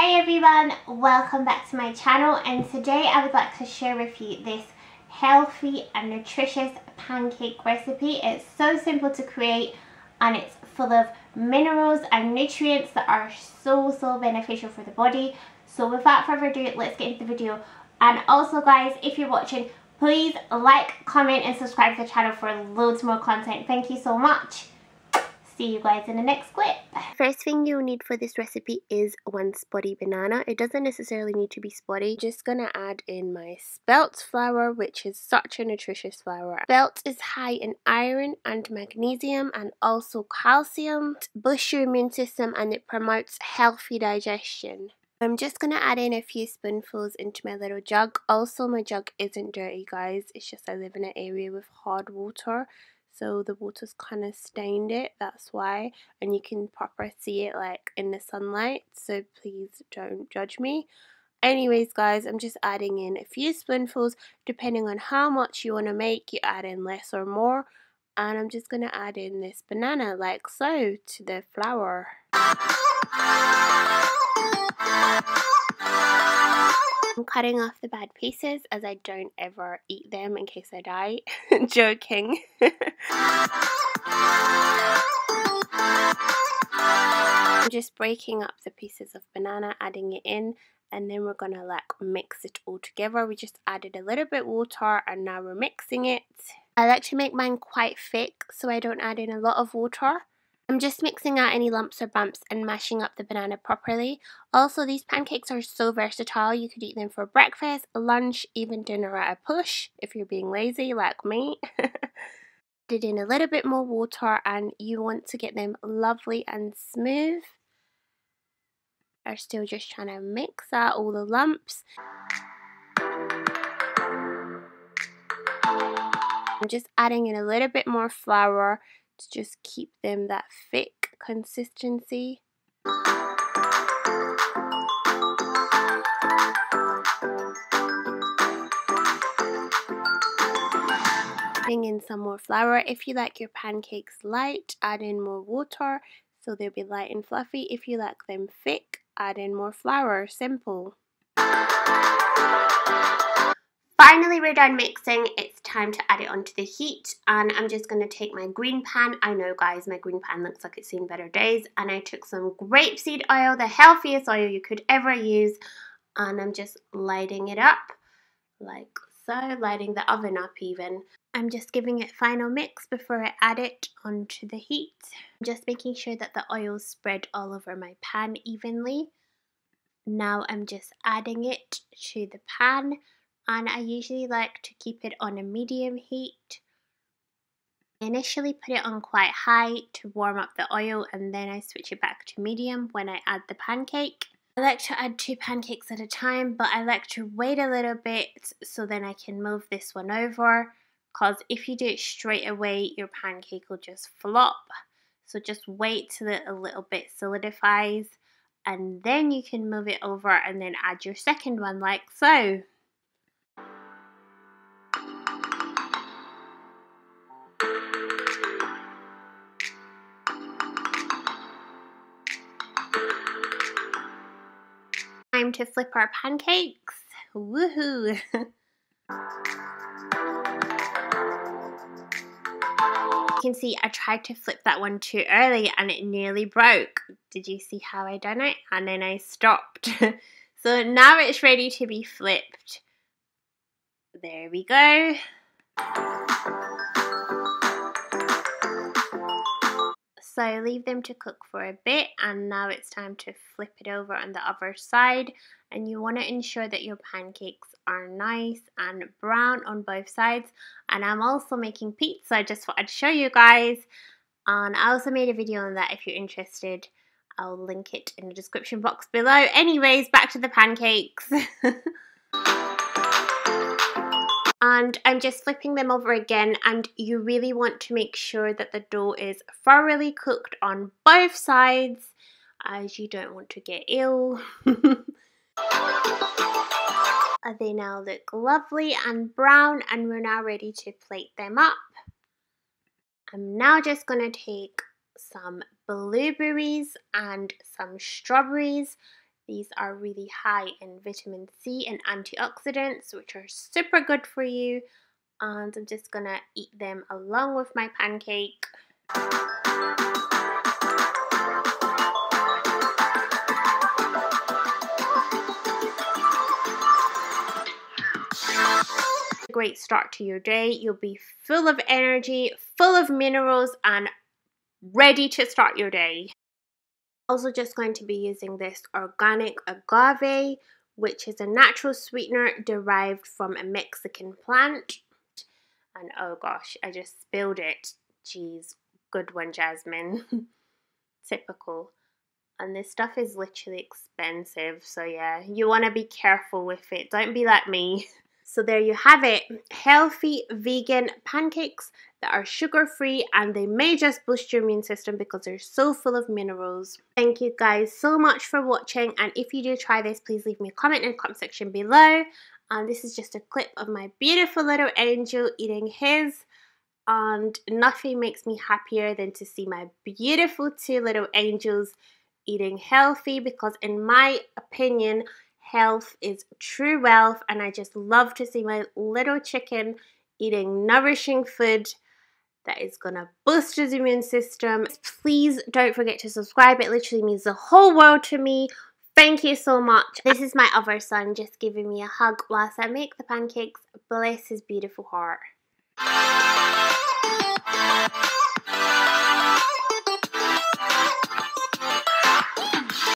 Hey everyone, welcome back to my channel and today I would like to share with you this healthy and nutritious pancake recipe. It's so simple to create and it's full of minerals and nutrients that are so so beneficial for the body. So without further ado, let's get into the video. And also guys, if you're watching, please like, comment and subscribe to the channel for loads more content. Thank you so much see you guys in the next clip. First thing you'll need for this recipe is one spotty banana. It doesn't necessarily need to be spotty. Just gonna add in my spelt flour, which is such a nutritious flour. Spelt is high in iron and magnesium and also calcium. Boosts your immune system and it promotes healthy digestion. I'm just going to add in a few spoonfuls into my little jug. Also, my jug isn't dirty, guys. It's just I live in an area with hard water so the water's kind of stained it that's why and you can proper see it like in the sunlight so please don't judge me. Anyways guys I'm just adding in a few spoonfuls depending on how much you want to make you add in less or more and I'm just going to add in this banana like so to the flour cutting off the bad pieces as I don't ever eat them in case I die. Joking. I'm just breaking up the pieces of banana, adding it in, and then we're gonna like mix it all together. We just added a little bit water and now we're mixing it. I like to make mine quite thick so I don't add in a lot of water. I'm just mixing out any lumps or bumps and mashing up the banana properly. Also, these pancakes are so versatile. You could eat them for breakfast, lunch, even dinner at a push if you're being lazy like me. Did in a little bit more water and you want to get them lovely and smooth. Are still just trying to mix out all the lumps. I'm just adding in a little bit more flour to just keep them that thick consistency. Adding in some more flour. If you like your pancakes light, add in more water so they'll be light and fluffy. If you like them thick, add in more flour. Simple. Finally, we're done mixing. It's time to add it onto the heat. And I'm just going to take my green pan. I know, guys, my green pan looks like it's seen better days. And I took some grapeseed oil, the healthiest oil you could ever use. And I'm just lighting it up like so, lighting the oven up even. I'm just giving it final mix before I add it onto the heat. I'm just making sure that the oil spread all over my pan evenly. Now I'm just adding it to the pan and I usually like to keep it on a medium heat. Initially put it on quite high to warm up the oil and then I switch it back to medium when I add the pancake. I like to add two pancakes at a time but I like to wait a little bit so then I can move this one over because if you do it straight away your pancake will just flop. So just wait till it a little bit solidifies and then you can move it over and then add your second one like so. Time to flip our pancakes. Woohoo! you can see I tried to flip that one too early and it nearly broke. Did you see how I done it? And then I stopped. so now it's ready to be flipped. There we go. So leave them to cook for a bit and now it's time to flip it over on the other side. And you want to ensure that your pancakes are nice and brown on both sides. And I'm also making pizza I just thought I'd show you guys. And I also made a video on that if you're interested. I'll link it in the description box below. Anyways back to the pancakes and I'm just flipping them over again and you really want to make sure that the dough is thoroughly cooked on both sides as you don't want to get ill. they now look lovely and brown and we're now ready to plate them up. I'm now just going to take some blueberries and some strawberries These are really high in vitamin C and antioxidants, which are super good for you. And I'm just gonna eat them along with my pancake. great start to your day. You'll be full of energy, full of minerals, and ready to start your day. Also, just going to be using this organic agave, which is a natural sweetener derived from a Mexican plant. And oh gosh, I just spilled it. Jeez, good one, Jasmine. Typical. And this stuff is literally expensive, so yeah, you want to be careful with it. Don't be like me. So there you have it, healthy vegan pancakes that are sugar free and they may just boost your immune system because they're so full of minerals. Thank you guys so much for watching and if you do try this please leave me a comment in the comment section below. And this is just a clip of my beautiful little angel eating his and nothing makes me happier than to see my beautiful two little angels eating healthy because in my opinion health is true wealth, and I just love to see my little chicken eating nourishing food that is gonna boost his immune system. Please don't forget to subscribe. It literally means the whole world to me. Thank you so much. This is my other son just giving me a hug whilst I make the pancakes. Bless his beautiful heart.